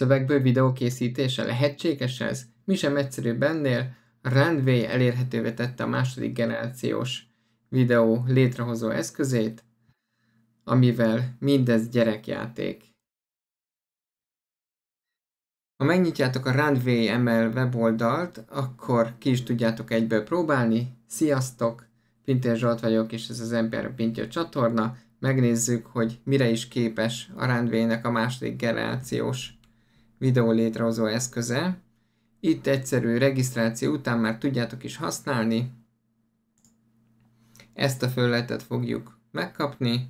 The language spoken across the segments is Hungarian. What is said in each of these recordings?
Szövegből videó készítése lehetséges ez? Mi sem egyszerűbb ennél, a elérhetővé tette a második generációs videó létrehozó eszközét, amivel mindez gyerekjáték. Ha megnyitjátok a Runway ML weboldalt, akkor ki is tudjátok egyből próbálni. Sziasztok! Pintér Zsolt vagyok, és ez az MPR Pintér csatorna. Megnézzük, hogy mire is képes a Runway-nek a második generációs videó létrehozó eszköze. Itt egyszerű regisztráció után már tudjátok is használni. Ezt a felületet fogjuk megkapni.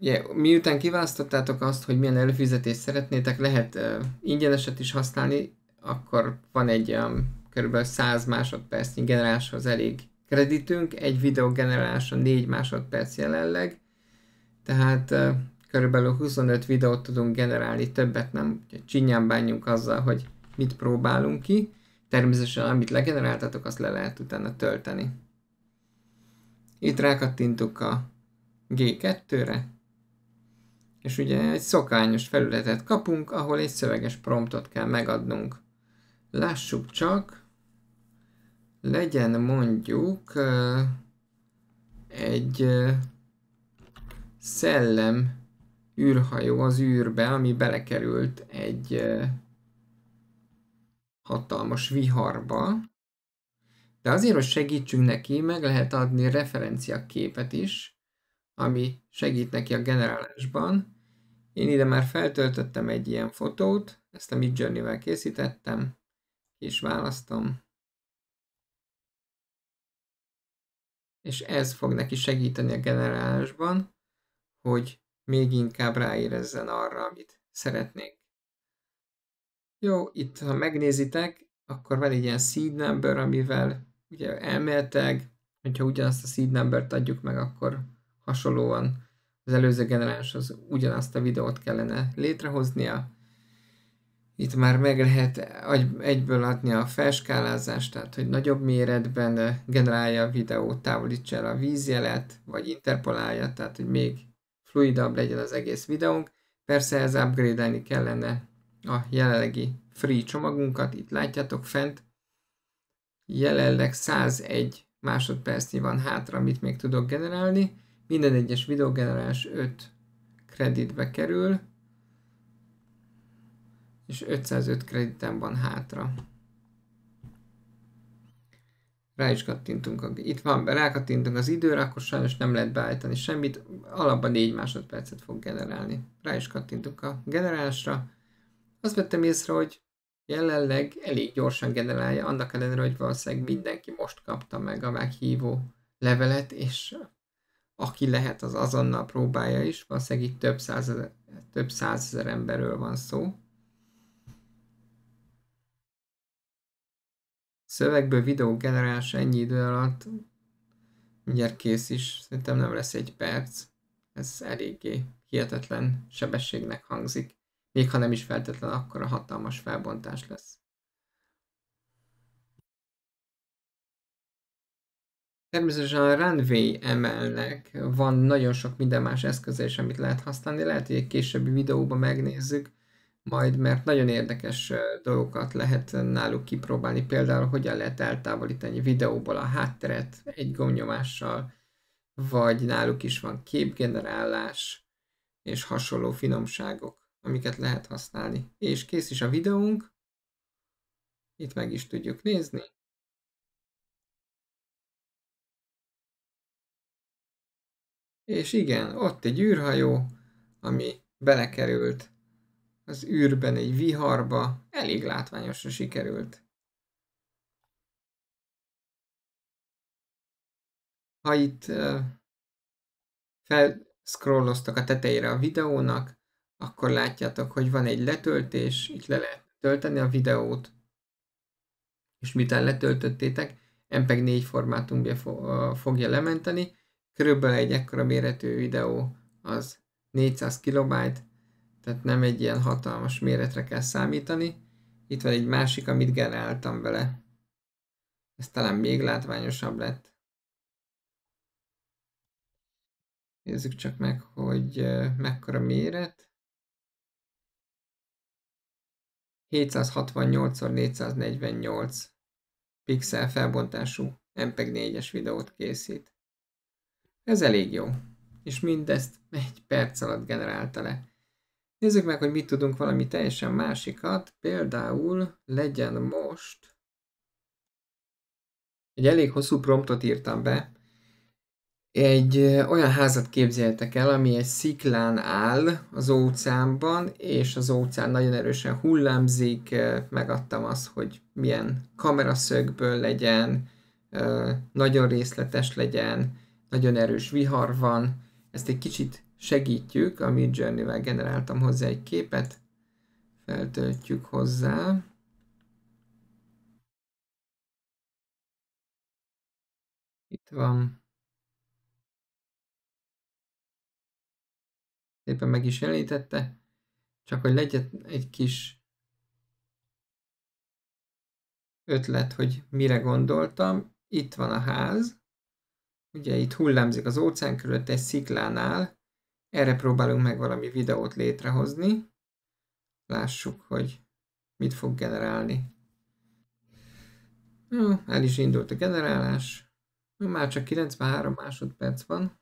Ugye, miután kiválasztottátok azt, hogy milyen előfizetést szeretnétek, lehet uh, ingyeneset is használni, akkor van egy um, kb. 100 másodpercnyi generáláshoz elég kreditünk, egy videó generálása 4 másodperc jelenleg, tehát uh, körülbelül 25 videót tudunk generálni, többet nem, csinyán bánjunk azzal, hogy mit próbálunk ki. Természetesen, amit legeneráltatok, azt le lehet utána tölteni. Itt rákattintuk a G2-re, és ugye egy szokányos felületet kapunk, ahol egy szöveges promptot kell megadnunk. Lássuk csak, legyen mondjuk egy szellem űrhajó az űrbe, ami belekerült egy hatalmas viharba, de azért, hogy segítsünk neki, meg lehet adni referenciaképet is, ami segít neki a generálásban. Én ide már feltöltöttem egy ilyen fotót, ezt a Midjourney-vel készítettem, és választom. És ez fog neki segíteni a generálásban, hogy még inkább ráérezzen arra, amit szeretnénk. Jó, itt ha megnézitek, akkor van egy ilyen seed number, amivel ugye elméletileg, hogyha ugyanazt a seed number-t adjuk meg, akkor hasonlóan az előző generáláshoz ugyanazt a videót kellene létrehoznia. Itt már meg lehet egyből adni a felskálázást, tehát hogy nagyobb méretben generálja a videót, távolítsa el a vízjelet, vagy interpolálja, tehát hogy még fluidabb legyen az egész videónk. Persze ez upgrade kellene a jelenlegi free csomagunkat, itt látjátok fent, jelenleg 101 másodpercnyi van hátra, amit még tudok generálni. Minden egyes videogenerálás 5 kreditbe kerül, és 505 kreditem van hátra. Rá is kattintunk, itt van, rákattintunk az időre, akkor sajnos nem lehet beállítani semmit, alapban 4 másodpercet fog generálni. Rá is kattintunk a generálásra. Azt vettem észre, hogy jelenleg elég gyorsan generálja, annak ellenére, hogy valószínűleg mindenki most kapta meg a meghívó levelet, és aki lehet, az azonnal próbálja is, valószínűleg itt több százezer, több százezer emberről van szó. Szövegből videó generálás ennyi idő alatt mindjárt kész is, szerintem nem lesz egy perc. Ez eléggé hihetetlen sebességnek hangzik még ha nem is feltétlen akkor a hatalmas felbontás lesz. Természetesen a Runway ML-nek van nagyon sok minden más eszköze is, amit lehet használni. Lehet, hogy egy későbbi videóban megnézzük majd, mert nagyon érdekes dolgokat lehet náluk kipróbálni. Például, hogyan lehet eltávolítani videóból a hátteret egy gomnyomással, vagy náluk is van képgenerálás és hasonló finomságok amiket lehet használni. És kész is a videónk. Itt meg is tudjuk nézni. És igen, ott egy űrhajó, ami belekerült az űrben egy viharba, elég látványosra sikerült. Ha itt felszkrolloztak a tetejére a videónak, akkor látjátok, hogy van egy letöltés, itt le lehet tölteni a videót, és miután letöltöttétek, MPEG 4 formátumba fogja lementeni, körülbelül egy ekkora méretű videó az 400 KB, tehát nem egy ilyen hatalmas méretre kell számítani. Itt van egy másik, amit generáltam vele. Ez talán még látványosabb lett. Nézzük csak meg, hogy mekkora méret. 768x448 pixel felbontású MPEG 4-es videót készít. Ez elég jó, és mindezt egy perc alatt generálta le. Nézzük meg, hogy mit tudunk valami teljesen másikat, például legyen most egy elég hosszú promptot írtam be, egy olyan házat képzeltek el, ami egy sziklán áll az óceánban, és az óceán nagyon erősen hullámzik, megadtam azt, hogy milyen kameraszögből legyen, nagyon részletes legyen, nagyon erős vihar van. Ezt egy kicsit segítjük, a Midjourney-vel generáltam hozzá egy képet, feltöltjük hozzá. Itt van. Szépen meg is jelenítette, csak hogy legyen egy kis ötlet, hogy mire gondoltam. Itt van a ház, ugye itt hullámzik az óceán körülött egy sziklánál, erre próbálunk meg valami videót létrehozni. Lássuk, hogy mit fog generálni. Jó, el is indult a generálás. Már csak 93 másodperc van,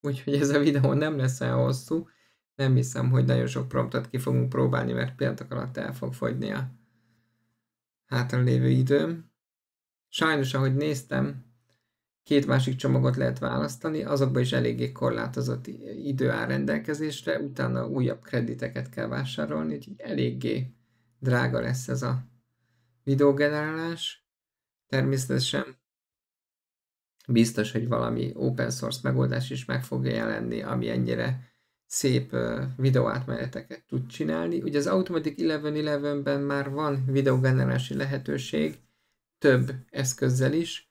úgyhogy ez a videó nem lesz olyan hosszú. Nem hiszem, hogy nagyon sok promptot ki fogunk próbálni, mert például alatt el fog fogyni a hátra lévő időm. Sajnos, ahogy néztem, két másik csomagot lehet választani, azokban is eléggé korlátozott idő áll rendelkezésre, utána újabb krediteket kell vásárolni, úgyhogy eléggé drága lesz ez a videógenerálás. Természetesen biztos, hogy valami open source megoldás is meg fogja jelenni, ami ennyire szép videóátmeneteket tud csinálni. Ugye az Automatic 11.11-ben már van videógenerálási lehetőség, több eszközzel is,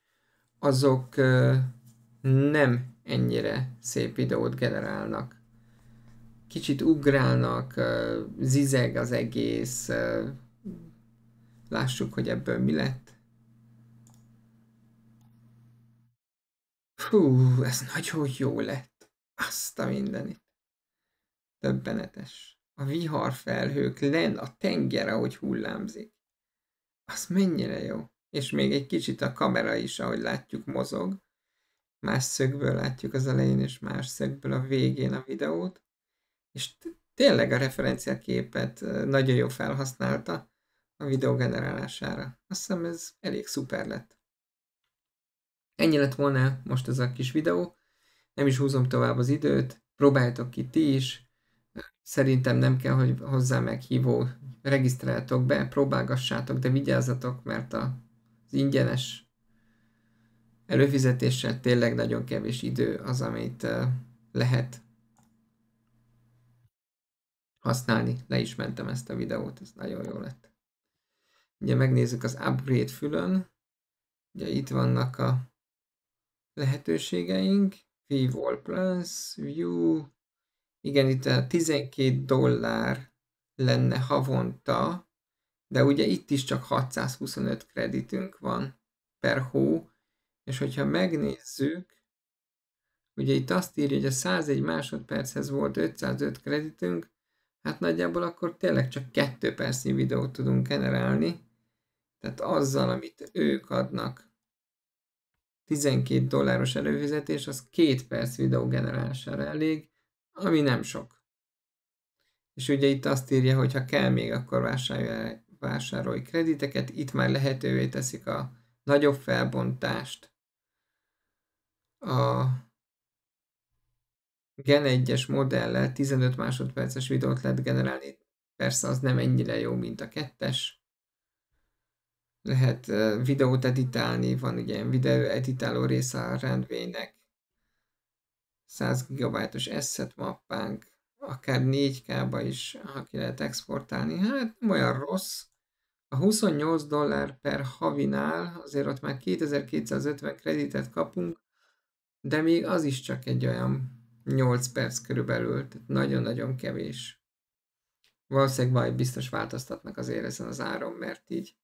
azok nem ennyire szép videót generálnak. Kicsit ugrálnak, zizeg az egész, lássuk, hogy ebből mi lett. Fú, ez nagyon jó lett. Azt a mindenit. Döbbenetes. A viharfelhők len a tenger, ahogy hullámzik. Az mennyire jó. És még egy kicsit a kamera is, ahogy látjuk, mozog. Más szögből látjuk az elején, és más szögből a végén a videót. És tényleg a referenciaképet nagyon jó felhasználta a videó generálására. Azt hiszem ez elég szuper lett. Ennyi lett volna most ez a kis videó. Nem is húzom tovább az időt. Próbáljátok ki ti is. Szerintem nem kell, hogy hozzá meghívó regisztráltok be, próbálgassátok, de vigyázzatok, mert a, az ingyenes előfizetéssel tényleg nagyon kevés idő az, amit lehet használni. Le is mentem ezt a videót, ez nagyon jó lett. Ugye megnézzük az upgrade fülön, ugye itt vannak a lehetőségeink, View Plus, View, igen, itt a 12 dollár lenne havonta, de ugye itt is csak 625 kreditünk van per hó, és hogyha megnézzük, ugye itt azt írja, hogy a 101 másodperchez volt 505 kreditünk, hát nagyjából akkor tényleg csak 2 percnyi videót tudunk generálni, tehát azzal, amit ők adnak, 12 dolláros előfizetés, az 2 perc videó generálására elég, ami nem sok. És ugye itt azt írja, hogy ha kell még, akkor vásárolj, vásárolj krediteket, itt már lehetővé teszik a nagyobb felbontást, a Gen 1-es modellel 15 másodperces videót lehet generálni, persze az nem ennyire jó, mint a kettes. Lehet videót editálni, van ugye ilyen videó editáló része a rendvénynek, 100 GB-os asset mappánk, akár 4K-ba is, ha ki lehet exportálni, hát nem olyan rossz. A 28 dollár per havinál azért ott már 2250 kreditet kapunk, de még az is csak egy olyan 8 perc körülbelül, tehát nagyon-nagyon kevés. Valószínűleg majd biztos változtatnak azért ezen az áron, mert így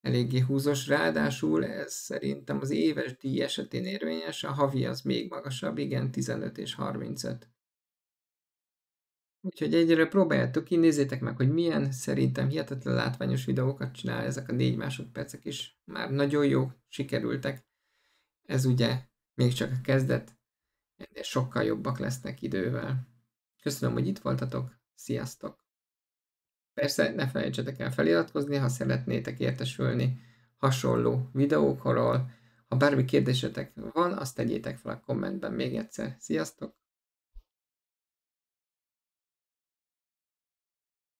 eléggé húzos, ráadásul ez szerintem az éves díj esetén érvényes, a havi az még magasabb, igen, 15 és 35. Úgyhogy egyre próbáljátok ki, nézzétek meg, hogy milyen, szerintem hihetetlen látványos videókat csinál, ezek a négy másodpercek is már nagyon jó, sikerültek. Ez ugye még csak a kezdet, ennél sokkal jobbak lesznek idővel. Köszönöm, hogy itt voltatok, sziasztok! Persze ne felejtsetek el feliratkozni, ha szeretnétek értesülni hasonló videókról. Ha bármi kérdésetek van, azt tegyétek fel a kommentben még egyszer. Sziasztok!